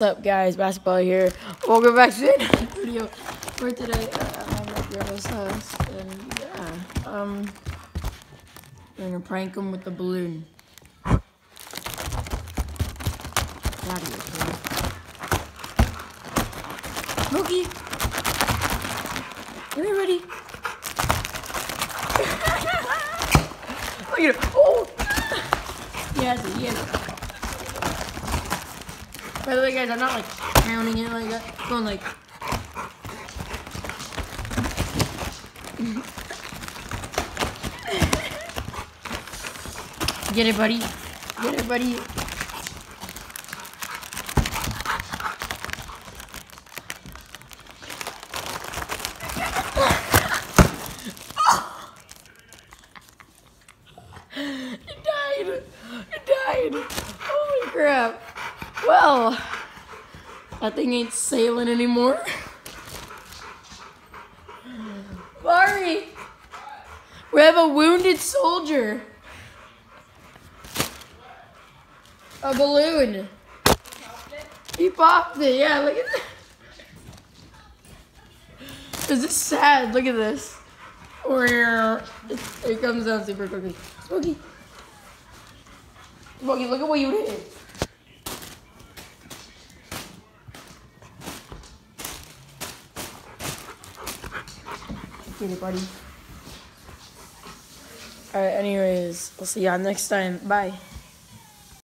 What's up, guys? Basketball here. Welcome back to another video for today. Uh, I'm at Grandma's house, and yeah, um, we're gonna prank him with the balloon. Out of here. Smokey! Come here, buddy. Look at him. Oh! He has it, he has it. By the way, guys, I'm not like pounding it like that. I'm going like. Get it, buddy. Get it, buddy. It died. It died. Holy crap. Well, that thing ain't sailing anymore. Barry, we have a wounded soldier. A balloon. He popped it. Yeah, look at that. This is sad. Look at this. It comes down super quickly. Smokey. Smokey, look at what you did. Alright, anyways, we'll see y'all next time. Bye.